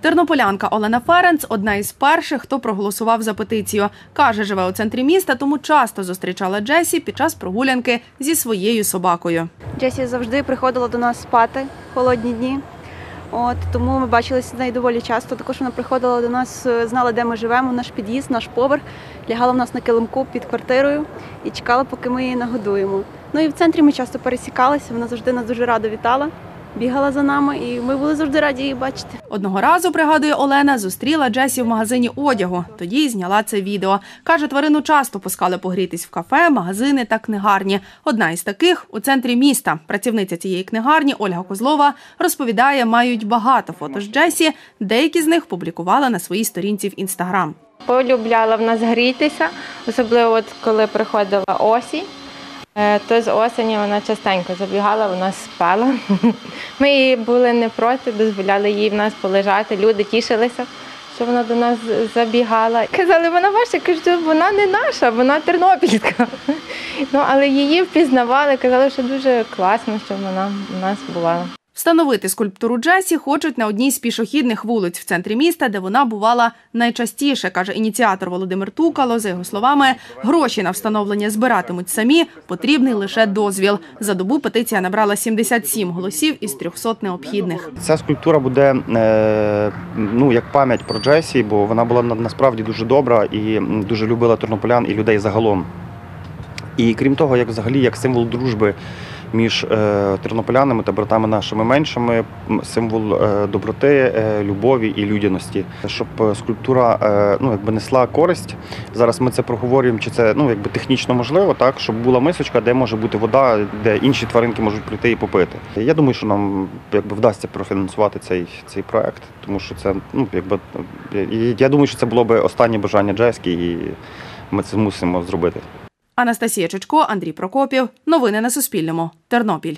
Тернополянка Олена Ференц одна із перших, хто проголосував за петицію. Каже, живе у центрі міста, тому часто зустрічала Джесі під час прогулянки зі своєю собакою. Джесі завжди приходила до нас спати в холодні дні. От тому ми бачилися з нею доволі часто. Також вона приходила до нас, е, знала, де ми живемо, наш під'їзд, наш поверх, лягала в нас на килимку під квартирою і чекала, поки ми її нагодуємо. Ну і в центрі ми часто пересікалися. Вона завжди нас дуже радо вітала, бігала за нами, і ми були завжди раді її бачити. Одного разу, пригадує Олена, зустріла Джесі в магазині одягу. Тоді й зняла це відео. Каже, тварину часто пускали погрітись в кафе, магазини та книгарні. Одна із таких у центрі міста. Працівниця цієї книгарні Ольга Козлова розповідає, мають багато фото з Джесі. Деякі з них публікувала на своїй сторінці в інстаграм. Полюбляла в нас грітися, особливо от коли приходила осінь. Е, То з осені вона частенько забігала, вона спала. Ми її були не проти, дозволяли їй в нас полежати. Люди тішилися, що вона до нас забігала. Казали, вона ваша, кажу, вона не наша, вона тернопільська. Ну, але її впізнавали, казали, що дуже класно, що вона у нас бувала. Встановити скульптуру Джесі хочуть на одній з пішохідних вулиць в центрі міста, де вона бувала найчастіше, каже ініціатор Володимир Тукало. За його словами, гроші на встановлення збиратимуть самі, потрібний лише дозвіл. За добу петиція набрала 77 голосів із 300 необхідних. Ця скульптура буде е, ну, як пам'ять про Джесі, бо вона була на- насправді дуже добра і дуже любила тернополян і людей загалом. І крім того, як взагалі як символ дружби між е, тернополянами та братами нашими меншими, символ е, доброти, е, любові і людяності, щоб скульптура ну, якби несла користь. Зараз ми це проговорюємо, чи це ну, якби технічно можливо, так, щоб була мисочка, де може бути вода, де інші тваринки можуть прийти і попити. Я думаю, що нам якби вдасться профінансувати цей, цей проект, тому що це ну, якби я думаю, що це було би останнє бажання Джеськи, і ми це мусимо зробити. Анастасія Чечко, Андрій Прокопів. Новини на Суспільному. Тернопіль.